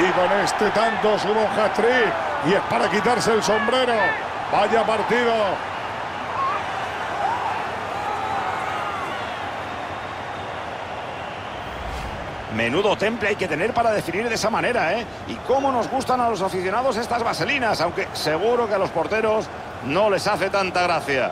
Y con este tanto sube un. Y es para quitarse el sombrero. Vaya partido. Menudo temple hay que tener para definir de esa manera, ¿eh? Y cómo nos gustan a los aficionados estas vaselinas, aunque seguro que a los porteros no les hace tanta gracia.